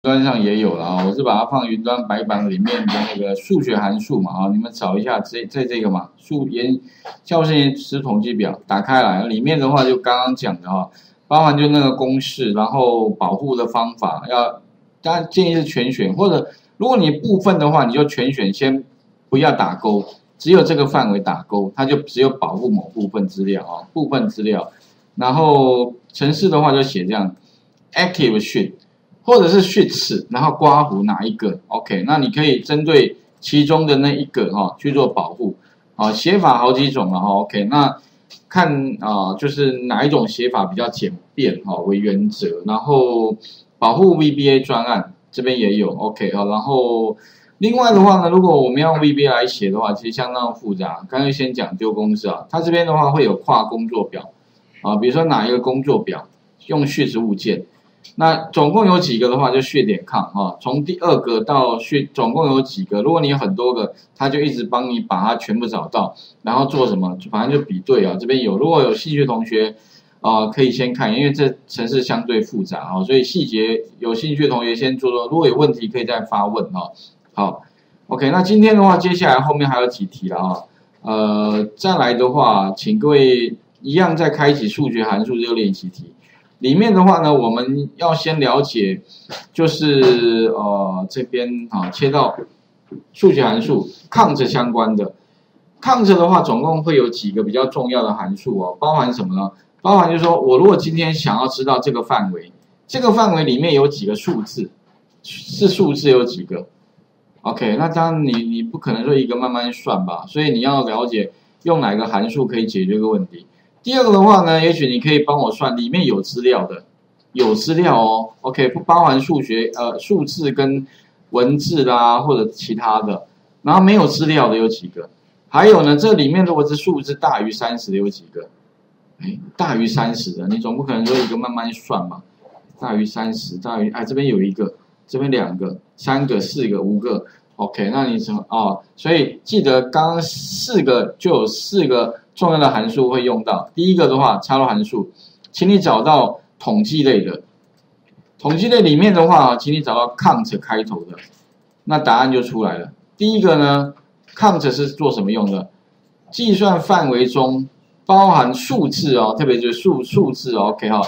端上也有了啊，我是把它放云端白板里面的那个数学函数嘛啊，你们找一下这在这个嘛数研教师研师统计表打开来，里面的话就刚刚讲的啊，包含就那个公式，然后保护的方法要，当然建议是全选，或者如果你部分的话，你就全选，先不要打勾，只有这个范围打勾，它就只有保护某部分资料啊，部分资料，然后程式的话就写这样，active sheet。或者是血刺，然后刮胡哪一个？OK，那你可以针对其中的那一个哈去做保护啊。写法好几种了哈。OK，那看啊，就是哪一种写法比较简便哈为原则。然后保护 VBA 专案这边也有 OK 啊。然后另外的话呢，如果我们用 VBA 来写的话，其实相当复杂。刚刚先讲丢公式啊，它这边的话会有跨工作表啊，比如说哪一个工作表用序词物件。那总共有几个的话，就血点抗哈，从第二个到血总共有几个？如果你有很多个，他就一直帮你把它全部找到，然后做什么？反正就比对啊。这边有，如果有兴趣的同学啊，可以先看，因为这程式相对复杂啊，所以细节有兴趣的同学先做做。如果有问题可以再发问哈。好，OK，那今天的话，接下来后面还有几题了啊。呃，再来的话，请各位一样再开启数学函数这个练习题。里面的话呢，我们要先了解，就是呃这边啊切到数学函数 count 相关的 count 的话，总共会有几个比较重要的函数哦，包含什么呢？包含就是说我如果今天想要知道这个范围，这个范围里面有几个数字，是数字有几个？OK，那当然你你不可能说一个慢慢算吧，所以你要了解用哪个函数可以解决这个问题。第二个的话呢，也许你可以帮我算里面有资料的，有资料哦，OK，不包含数学呃数字跟文字啦或者其他的，然后没有资料的有几个？还有呢，这里面如果是数字大于三十的有几个？哎，大于三十的，你总不可能说一个慢慢算嘛？大于三十，大于哎这边有一个，这边两个，三个，四个，五个，OK，那你怎么哦？所以记得刚刚四个就有四个。重要的函数会用到第一个的话，插入函数，请你找到统计类的，统计类里面的话，请你找到 count 开头的，那答案就出来了。第一个呢，count 是做什么用的？计算范围中包含数字哦，特别就是数数字哦，OK 哈。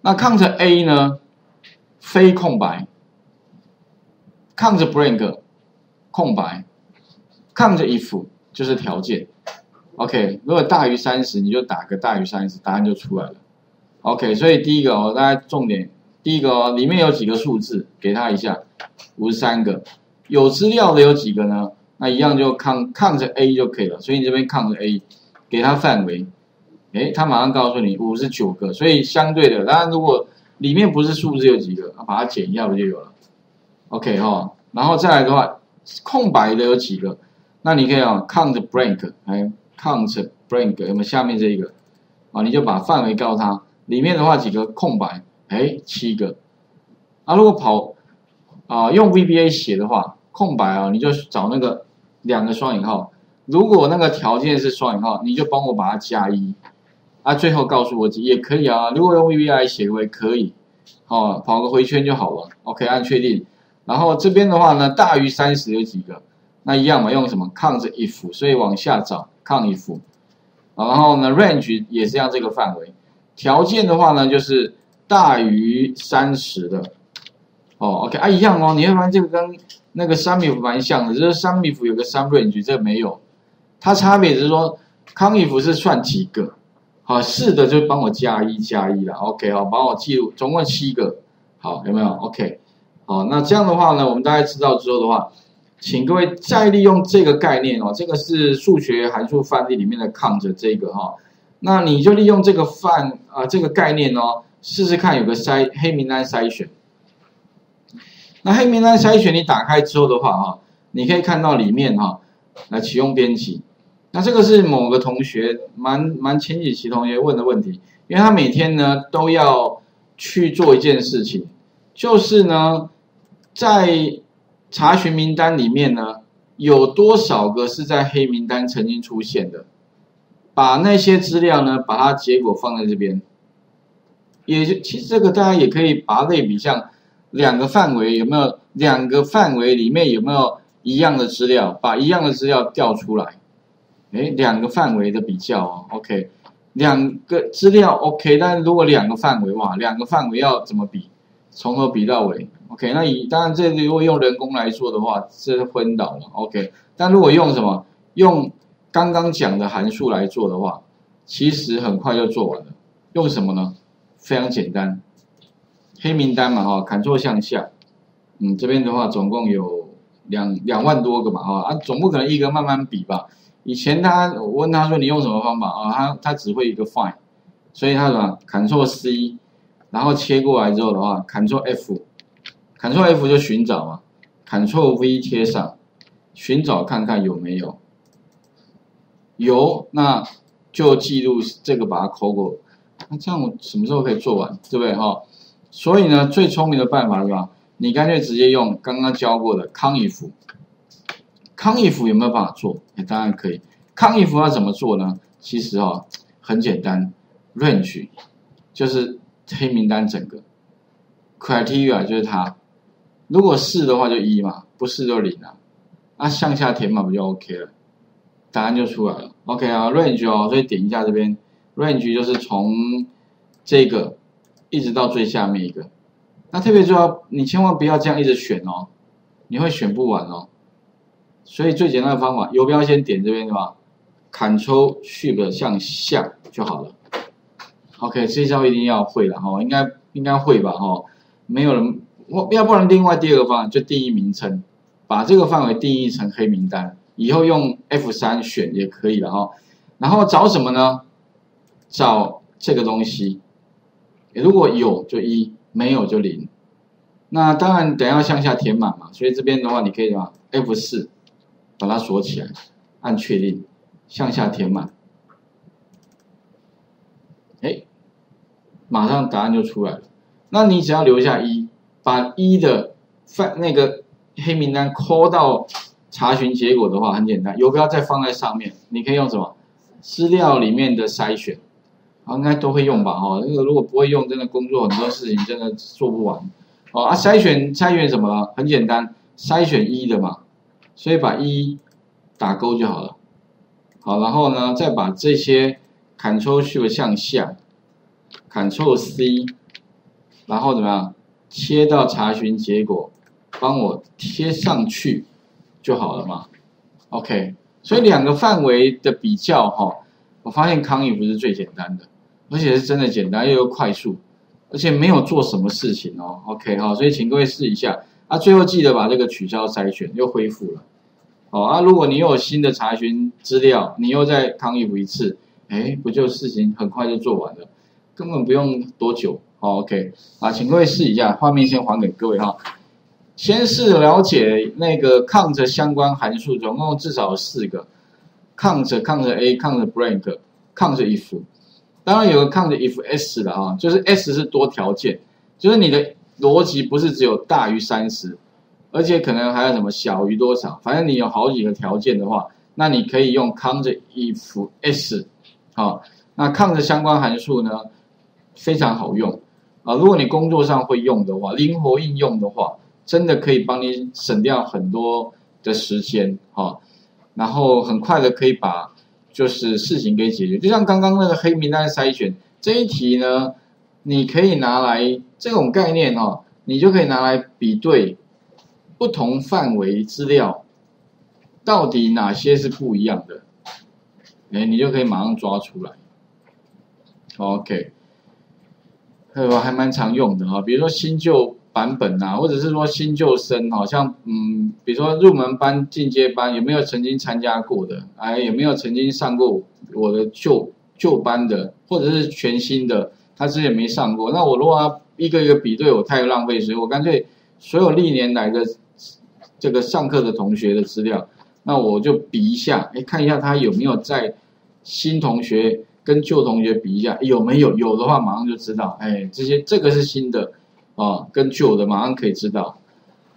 那 count A 呢，非空白，count blank 空白，count if 就是条件。OK，如果大于三十，你就打个大于三十，答案就出来了。OK，所以第一个哦，大家重点，第一个哦，里面有几个数字，给他一下，五十三个。有资料的有几个呢？那一样就抗抗着 A 就可以了。所以你这边抗着 A，给他范围，诶，他马上告诉你五十九个。所以相对的，当然如果里面不是数字有几个，把它减掉不就有了？OK 哈，然后再来的话，空白的有几个？那你可以啊，count blank，哎。Count blank 有没有下面这一个啊？你就把范围告诉他，里面的话几个空白，哎，七个。啊，如果跑啊用 VBA 写的话，空白啊，你就找那个两个双引号。如果那个条件是双引号，你就帮我把它加一。啊，最后告诉我也可以啊。如果用 VBA 写也可以，哦，跑个回圈就好了。OK，按确定。然后这边的话呢，大于三十有几个？那一样嘛，用什么 count if，所以往下找。抗 if，，然后呢，range 也是像这个范围。条件的话呢，就是大于三十的。哦，OK 啊，一样哦。你会发现这个跟那个 sum if 蛮像的，就是 sum if 有个 sum range，这没有。它差别只是说，count if 是算几个。好，是的，就帮我加一加一了。OK，好，帮我记录，总共七个。好，有没有？OK，好，那这样的话呢，我们大概知道之后的话。请各位再利用这个概念哦，这个是数学函数范例里面的 count 这个哈，那你就利用这个范啊这个概念哦，试试看有个筛黑名单筛选。那黑名单筛选你打开之后的话哈，你可以看到里面哈，来启用编辑。那这个是某个同学蛮蛮前几期同学问的问题，因为他每天呢都要去做一件事情，就是呢在。查询名单里面呢，有多少个是在黑名单曾经出现的？把那些资料呢，把它结果放在这边，也就其实这个大家也可以把它类比，像两个范围有没有两个范围里面有没有一样的资料？把一样的资料调出来。哎，两个范围的比较哦，OK，两个资料 OK，但是如果两个范围哇，两个范围要怎么比？从头比到尾，OK，那以当然这如果用人工来做的话，这是昏倒了，OK，但如果用什么用刚刚讲的函数来做的话，其实很快就做完了。用什么呢？非常简单，黑名单嘛哈，Ctrl 向下，嗯，这边的话总共有两两万多个嘛哈，啊，总不可能一个慢慢比吧？以前他我问他说你用什么方法啊？他他只会一个 find，所以他什么 Ctrl C，然后切过来之后的话，Ctrl F，Ctrl F 就寻找嘛，Ctrl V 贴上，寻找看看有没有，有那就记录这个把它抠过，那这样我什么时候可以做完，对不对哈？所以呢，最聪明的办法是吧？你干脆直接用刚刚教过的康 if。康 if 有没有办法做？也当然可以。康 if 要怎么做呢？其实哦，很简单，range 就是黑名单整个，criteria 就是它。如果是的话就一嘛，不是就零啊。那向下填满不就 OK 了？答案就出来了。OK 啊，range 哦，所以点一下这边，range 就是从这个一直到最下面一个。那特别重要，你千万不要这样一直选哦，你会选不完哦。所以最简单的方法，游标先点这边对吧？Ctrl Shift 向下就好了。OK，这招一定要会了哈，应该应该会吧哈。没有人，我要不然另外第二个方案就定义名称，把这个范围定义成黑名单，以后用 F3 选也可以了哈。然后找什么呢？找这个东西，如果有就一，没有就零。那当然等下向下填满嘛，所以这边的话你可以什么 F4。把它锁起来，按确定，向下填满，哎，马上答案就出来了。那你只要留下一，把一的范那个黑名单抠到查询结果的话，很简单，游标再放在上面，你可以用什么资料里面的筛选，应该都会用吧？哈，那个如果不会用，真的工作很多事情真的做不完。哦啊，筛选筛选什么？很简单，筛选一的嘛。所以把一打勾就好了，好，然后呢，再把这些 Ctrl Shift 向下，Ctrl C，然后怎么样，切到查询结果，帮我贴上去就好了嘛。OK，所以两个范围的比较哈，我发现康宇不是最简单的，而且是真的简单又又快速，而且没有做什么事情哦。OK 哈，所以请各位试一下。啊，最后记得把这个取消筛选又恢复了，哦啊，如果你有新的查询资料，你又再康复一次，哎，不就事情很快就做完了，根本不用多久，好，OK，啊，请各位试一下，画面先还给各位哈，先是了解那个 count 相关函数，总共至少四个，count count a count blank count if，当然有个 count if s 的啊，就是 s 是多条件，就是你的。逻辑不是只有大于三十，而且可能还有什么小于多少，反正你有好几个条件的话，那你可以用 count if s，好，那 count 相关函数呢非常好用啊，如果你工作上会用的话，灵活应用的话，真的可以帮你省掉很多的时间哈，然后很快的可以把就是事情给解决，就像刚刚那个黑名单筛选这一题呢。你可以拿来这种概念哈，你就可以拿来比对不同范围资料，到底哪些是不一样的？哎，你就可以马上抓出来。OK，还有还蛮常用的哈，比如说新旧版本啊，或者是说新旧生，好像嗯，比如说入门班、进阶班，有没有曾经参加过的？哎，有没有曾经上过我的旧旧班的，或者是全新的？他之前没上过，那我如果要一个一个比对，我太浪费，所以我干脆所有历年来的这个上课的同学的资料，那我就比一下，哎，看一下他有没有在新同学跟旧同学比一下，有没有？有的话马上就知道，哎，这些这个是新的啊，跟旧的马上可以知道，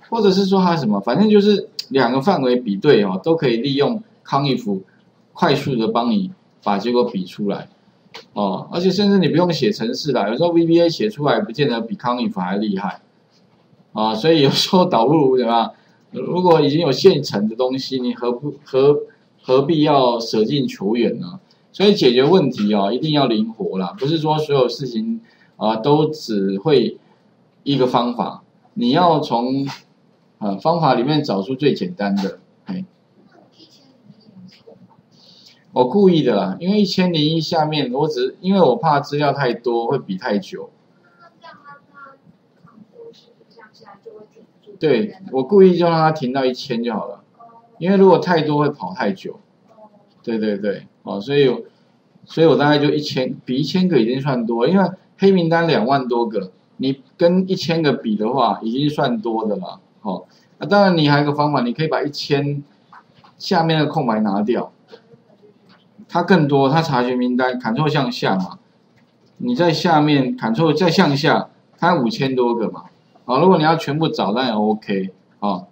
或者是说它什么，反正就是两个范围比对啊，都可以利用康 if 快速的帮你把结果比出来。哦，而且甚至你不用写程式啦，有时候 VBA 写出来不见得比康 if 还厉害。啊，所以有时候倒不如怎么？如果已经有现成的东西，你何不何何必要舍近求远呢？所以解决问题啊，一定要灵活啦，不是说所有事情啊都只会一个方法，你要从啊方法里面找出最简单的。哎，我故意的啦，因为一千零一下面，我只因为我怕资料太多会比太久。对我故意就让它停到一千就好了，因为如果太多会跑太久。对对对，哦，所以，所以我大概就一千，比一千个已经算多，因为黑名单两万多个，你跟一千个比的话，已经算多的了。哦，那当然你还有个方法，你可以把一千下面的空白拿掉，它更多，它查询名单，Ctrl 向下嘛，你在下面 Ctrl 再向下，它五千多个嘛。好，如果你要全部找，那也 OK 啊。